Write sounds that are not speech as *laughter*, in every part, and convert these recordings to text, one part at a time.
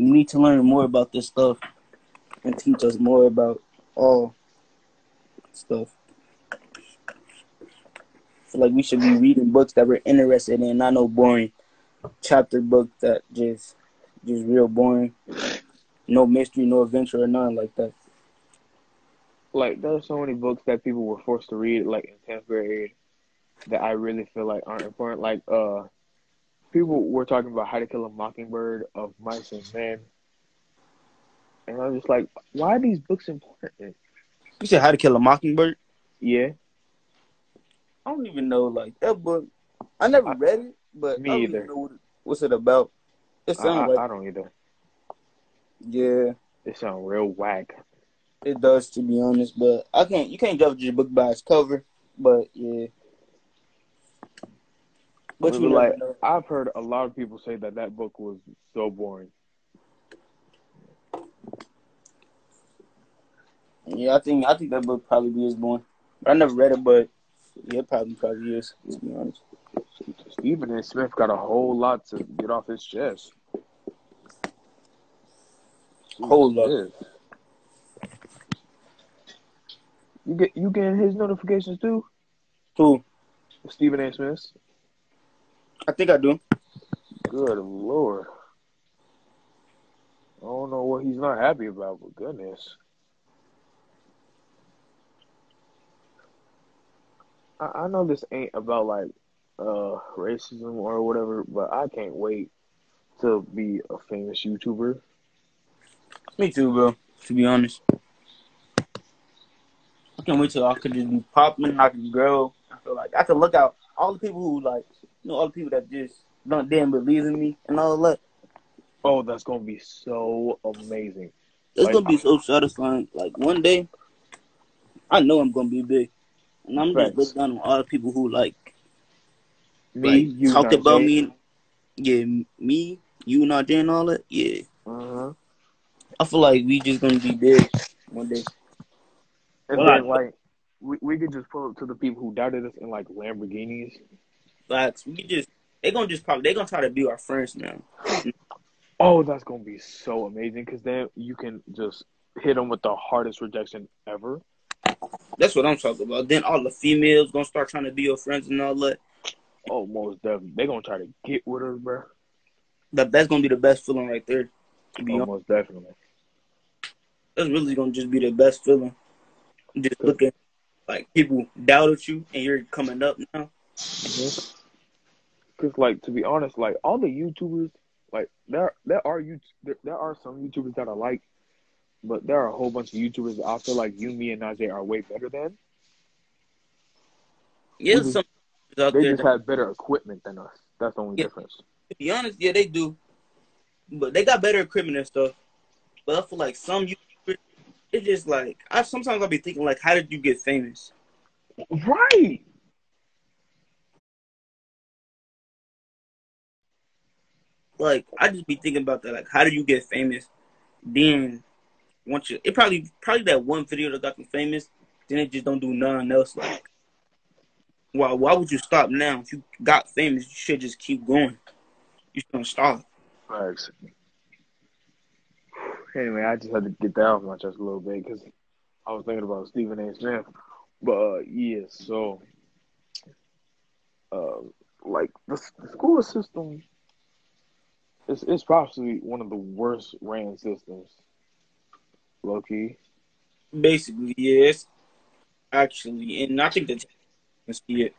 We need to learn more about this stuff and teach us more about all stuff. Like we should be reading books that we're interested in, not no boring chapter book that just just real boring. No mystery, no adventure, or nothing like that. Like there's so many books that people were forced to read, like in tenth grade, that I really feel like aren't important. Like uh, people were talking about How to Kill a Mockingbird of Mice and Men, and I'm just like, why are these books important? You said How to Kill a Mockingbird? Yeah, I don't even know like that book. I never I- read it, but me I don't either. even know what, what's it about. It I, sounds I, like I don't either. yeah, It sounds real whack. it does to be honest. But I can't. You can't judge a book by its cover. But yeah. But you like know. I've heard a lot of people say that that book was so boring. Yeah, I think I think that book probably be is born. I never read it, but yeah, probably probably is. To be honest. Stephen A. Smith got a whole lot to get off his chest. Whole lot. You get you getting his notifications too, Who? Stephen A. Smith. I think I do. Good lord. I don't know what he's not happy about, but goodness. I, I know this ain't about like uh racism or whatever, but I can't wait to be a famous YouTuber. Me too, bro. To be honest, I can't wait till I could just be popping. I can grow. I feel like I can look out all the people who like, you know, all the people that just don't damn believe in me and all that. Oh, that's gonna be so amazing. It's Like- gonna be so satisfying. Like one day, I know I'm gonna be big, and I'm just Facts. look down on all the people who like, Me, like you, talked about me. Yeah, me, you, Najee, and all that. Yeah, Uh-huh. I feel like we just gonna be big one day. And Well, then I- like we we could just pull up to the people who doubted us in like Lamborghinis. Facts. We just they gonna just probably they gonna try to be our friends now. Oh, that's gonna be so amazing because then you can just hit them with the hardest rejection ever. That's what I'm talking about. Then all the females gonna start trying to be your friends and all that. Oh, most definitely. They're gonna try to get with us, bro. That that's gonna be the best feeling right there. To be Oh, most definitely. that's really gonna just be the best feeling. Just looking like people doubted you and you're coming up now. Mm-hmm. Because, like, to be honest, like all the YouTubers, like there there are you there, there are some YouTubers that I like, but there are a whole bunch of YouTubers that I feel like you, me, and Najee are way better than. Yeah, some out They there. just have better equipment than us. That's the only Yeah. difference. to be honest, yeah, they do. But they got better equipment and stuff. But I feel like some YouTubers, it's just like I sometimes I'll be thinking like, how did you get famous? Right. Like I just be thinking about that. Like, how do you get famous? Then once you, it probably probably that one video that got them famous. Then it just don't do nothing else. Like, why why would you stop now? If you got famous, you should just keep going. You shouldn't stop. Facts. Anyway, I just had to get that off my chest a little bit because I was thinking about Stephen A. Smith. But uh, yeah, so uh, like the, the school system is is probably one of the worst ran systems. Low key. Basically, yes. Actually, and I think that can see it.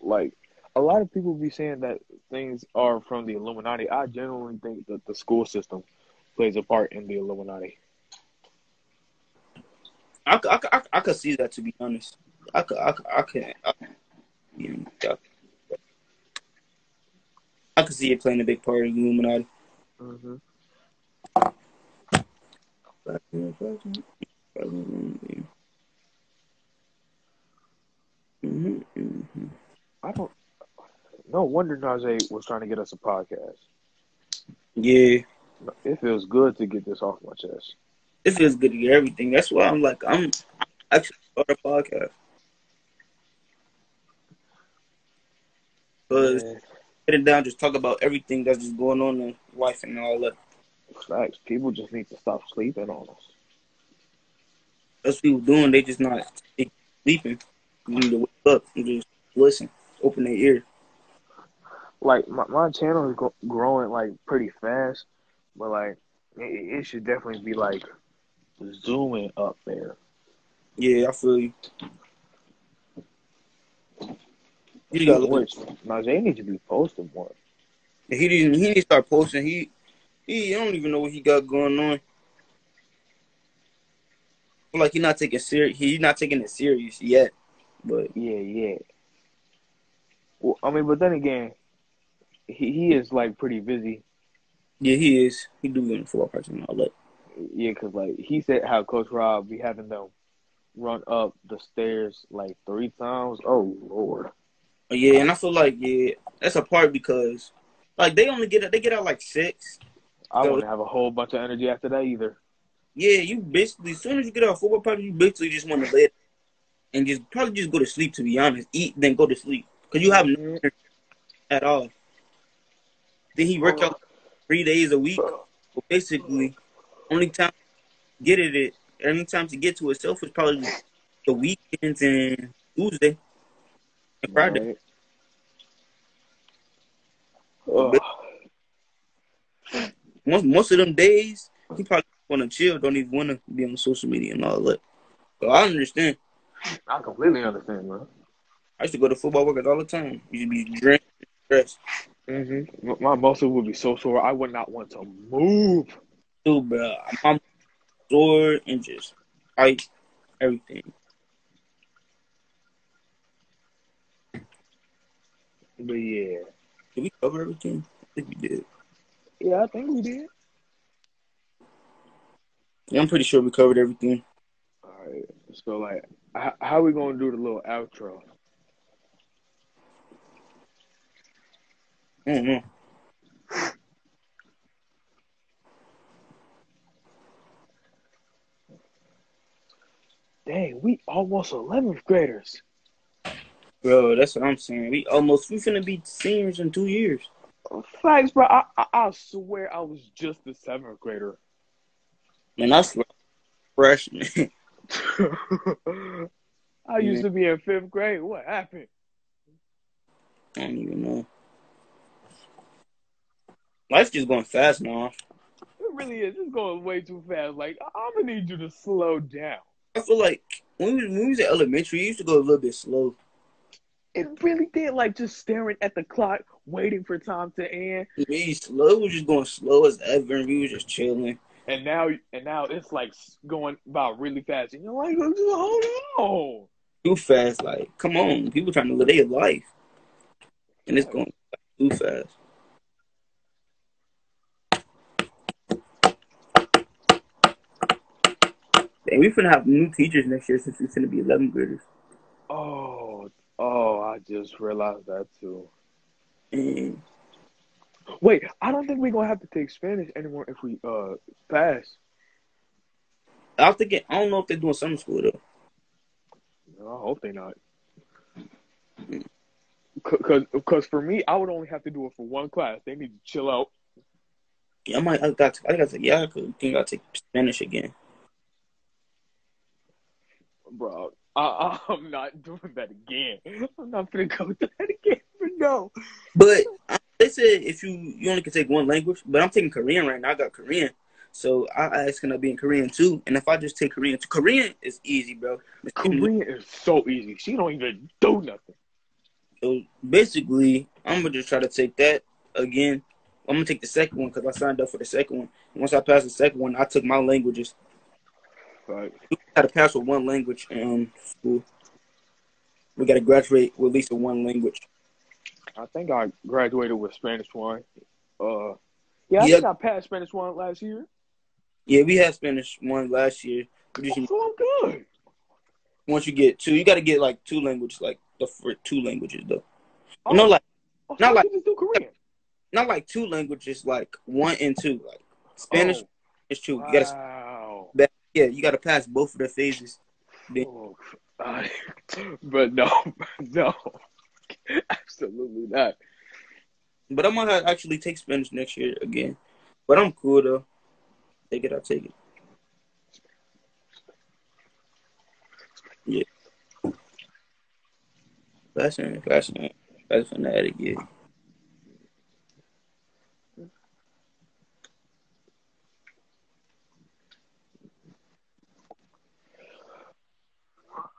Like a lot of people be saying that things are from the Illuminati. I genuinely think that the school system plays a part in the Illuminati. I, could- I, I, I could see that to be honest. I could I could I could I, yeah, I- I could see it playing a big part in Illuminati. Mm-hmm. Mhm, mhm. I don't. No wonder Najee was trying to get us a podcast. Yeah, It feels good to get this off my chest. it feels good to get everything. That's why I'm like I'm actually start a podcast. Cause Man, sitting down, just talk about everything that's just going on in life and all that. Facts. People just need to stop sleeping on us. That's what people doing. They just not sleeping. You need to wake up and just listen, open their ear. Like my, my channel is go- growing like pretty fast, but like it, it should definitely be like zooming up there. Yeah, I feel you. You got Which Najee needs to be posting more. He didn't. He need to start posting. He, he. I don't even know what he got going on. like he's not taking serious. He's not taking it serious yet. But Yeah, yeah. Well, I mean, but then again, he he is like pretty busy. yeah, he is. He do get in football practice and all that. Yeah, because like he said, how Coach Rob be having them run up the stairs like three times. Oh Lord. Yeah, and I feel like yeah, that's a part because like they only get they get out like six. I So- wouldn't have a whole bunch of energy after that either. Yeah, you basically as soon as you get out of football practice, you basically just want to lay and just probably just go to sleep. To be honest, eat then go to sleep because you have no mm-hmm. energy at all. Then he work out three days a week. But basically, only time to get it, it only time to get to itself is probably the weekends and Tuesday Friday. Right. Most most of them days, he probably want to chill, don't even want to be on social media and all that. So I understand. I completely understand, man. I used to go to football workouts all the time. You should be drinking, stressed. Mm-hmm. My muscle would be so sore. I would not want to move. Too, bro. I'm sore and just tight, everything. But yeah, Did we cover everything? I think we did. yeah, I think we did. Yeah, I'm pretty sure we covered everything. All right. So like, how, how we gonna do the little outro? I don't know. Dang, we almost eleventh graders. Bro, that's what I'm saying. We almost we finna be seniors in two years. Facts, bro. I, I I swear I was just a seventh grader. Man, that's freshman. *laughs* I used to be in fifth grade. What happened? I don't even know. Life's just going fast now. It really is. It's going way too fast. Like I'm gonna need you to slow down. I feel like when we, when we was in elementary, we used to go a little bit slow. It really did. Like just staring at the clock, waiting for time to end. We slow was just going slow as ever, and we was just chilling. And now, and now it's like going about really fast. And you're like, hold on. Too fast, like come on, people trying to live their life, and it's going too fast. And we finna have new teachers next year since we finna be 11th graders. Oh, I just realized that too. And Wait, I don't think we're gonna have to take Spanish anymore if we uh pass. I think I don't know if they're doing summer school though. No, I hope they not. Cause, cause for me, I would only have to do it for one class. They need to chill out. Yeah, I might. I got. I got to. Yeah, I could, think I'll take Spanish again. Bro, I, *laughs* I'm not doing that again. I'm not gonna go through that again. But no. But uh, they said if you you only can take one language, but I'm taking Korean right now. I got Korean, so I asked can I be in Korean too? And if I just take Korean, Korean is easy, bro. Korean is so easy. She don't even do nothing. So basically, I'm gonna just try to take that again. I'm gonna take the second one because I signed up for the second one. And once I passed the second one, I took my languages. Right. We got to pass with one language in um, school. We got to graduate with at least one language. I think I graduated with Spanish one. Uh, yeah, I Yeah. think I passed Spanish one last year. Yeah, we had Spanish one last year. Just- So I'm good. once you get two, you got to get like two languages, like the for two languages though. Oh, No, like oh, not like- just do Korean. not like two languages, like one and two. Like Spanish Oh, is two. You gotta. Yeah, you got to pass both of the phases. Oh, I- *laughs* but no, *laughs* no, absolutely not. But I might have actually take Spanish next year again. But I'm cool though. Take it, I'll take it. Yeah. Fashion, fashion, fashion fanatic, yeah.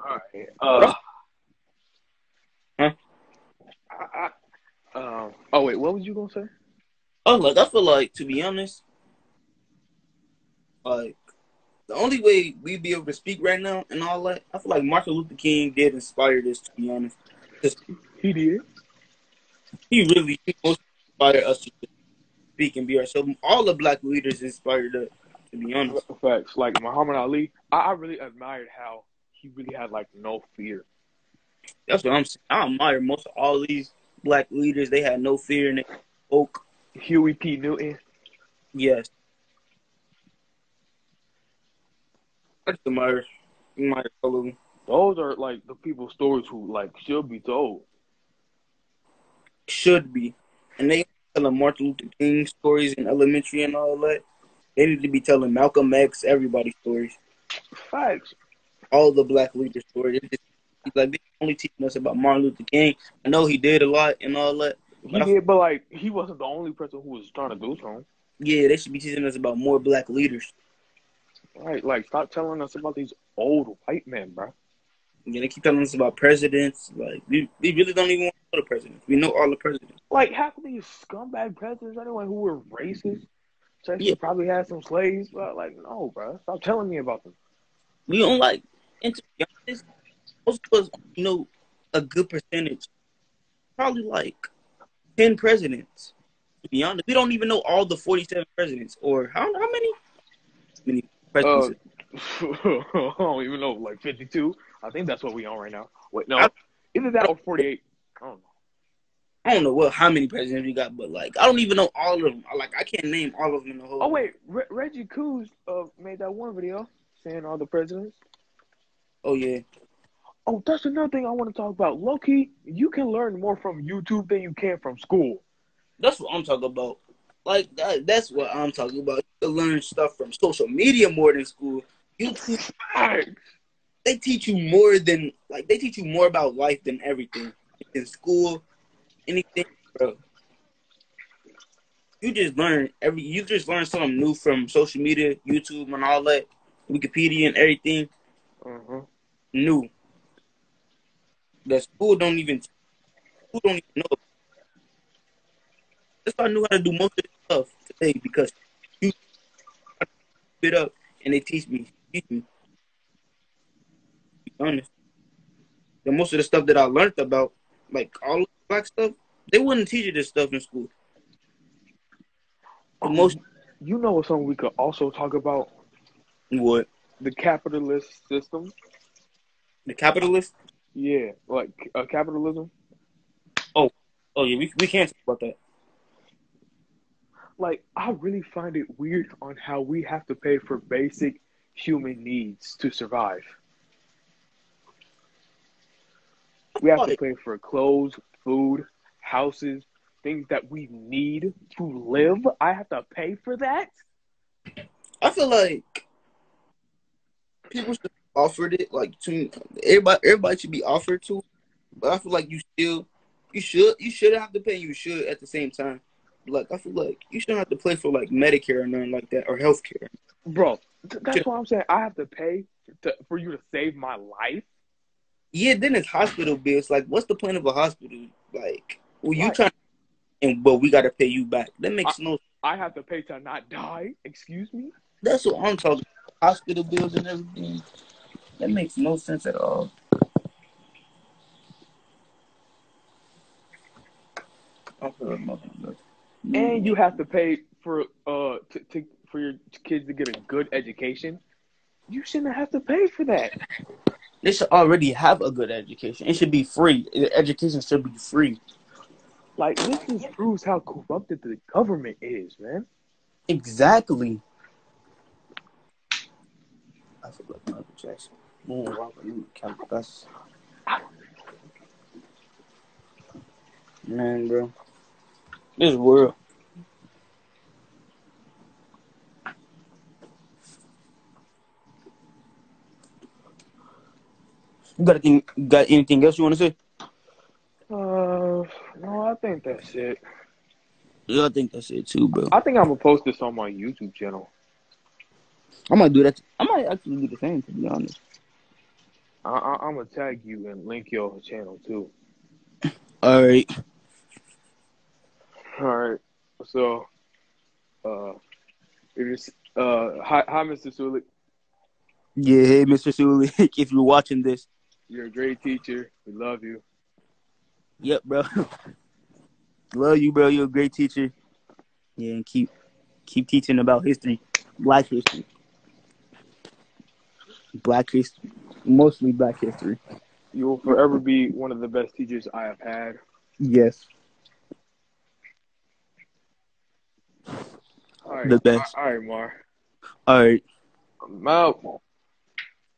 All right. Uh, Huh? I, I, um, oh wait, what was you gonna say? Oh, like I feel like to be honest, like the only way we'd be able to speak right now and all that, I feel like Martin Luther King did inspire this. To be honest, He did. he really inspired us to speak and be ourselves. All the black leaders inspired us. To be honest, Facts. Like Muhammad Ali, I, I really admired how he really had like no fear. that's what I'm saying. I admire most of all these black leaders. They had no fear and they spoke. Huey P. Newton. Yes, just admire, admire all. Those are like the people's stories who like should be told. should be. And they telling Martin Luther King stories in elementary and all that. They need to be telling Malcolm X, everybody stories. Facts. All the black leader stories. It's just, like they only teaching us about Martin Luther King. I know he did a lot and all that. He But did, but like he wasn't the only person who was trying to do something. Yeah, they should be teaching us about more black leaders. Right? Like, stop telling us about these old white men, bro. Yeah, they keep telling us about presidents. Like we, we really don't even want to know the presidents. We know all the presidents. Like half of these scumbag presidents, anyone who were racist, so Yeah. probably had some slaves. But like, no, bro, stop telling me about them. We don't like and to be honest, most of us know a good percentage. Probably like ten presidents. To be honest. We don't even know all the forty seven presidents or how how many? Many presidents? *laughs* I don't even know, like fifty-two. I think that's what we on right now. Wait, no, I- either that or forty-eight. I don't know. I don't know what how many presidents we got, but like I don't even know all of them. Like I can't name all of them in the whole. Oh wait, Re- Reggie Couz uh, made that one video saying all the presidents. Oh yeah. Oh, that's another thing I want to talk about. Loki, you can learn more from YouTube than you can from school. That's what I'm talking about. Like that, that's what I'm talking about. You can learn stuff from social media more than school. YouTube, they teach you more than like they teach you more about life than everything in school, anything, bro. You just learn every. You just learn something new from social media, YouTube, and all that, Wikipedia and everything Uh-huh. new. That school don't even school don't even know. That's why I knew how to do most of the stuff today because you bit up and they teach me. Teach me. Be honest. The most of the stuff that I learned about, like all the black stuff, they wouldn't teach you this stuff in school. The most You know what something we could also talk about? what The capitalist system. the capitalist. Yeah, like uh, capitalism. Oh oh yeah, we we can't talk about that. Like, I really find it weird on how we have to pay for basic human needs to survive. We have to pay for clothes, food, houses, things that we need to live. I have to pay for that. I feel like people should offered it. Like to everybody, everybody should be offered to. But I feel like you still, you should, you should have to pay. You should at the same time. Like I feel like you shouldn't have to pay for like Medicare or nothing like that or healthcare. Bro, th- that's what I'm saying. I have to pay to, for you to save my life. Yeah, then it's hospital bills. Like, what's the point of a hospital? Like, well, you Right. trying, and but we gotta pay you back. That makes no. I have to pay to not die. Excuse me. That's what I'm talking. About. Hospital bills and everything. That makes no sense at all. I feel like nothing good. and you have to pay for uh to, to for your kids to get a good education. You shouldn't have to pay for that. They should already have a good education. It should be free. The Education should be free. Like this just proves how corrupted the government is, man. Exactly. I feel like Michael Jackson. Boom, Robert Count Gus. Man, bro. This world. You got anything, got anything else you want to say? Uh, no, I think that's it. Yeah, I think that's it too, bro. I think I'm gonna post this on my YouTube channel. I might do that. I might actually do the same, to be honest. I, I, I'm gonna tag you and link your channel too. All right. All right. So, uh, it is uh, hi, hi, Mr. Sulik. Yeah, hey, Mr. Sulik, *laughs* if you're watching this, You're a great teacher. We love you. yep, bro. *laughs* Love you, bro. You're a great teacher. Yeah, and keep keep teaching about history, Black history, Black history, mostly Black history. You will forever be one of the best teachers I have had. Yes, All right, The best. All right, Mar. all right. I'm out.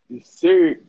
You serious?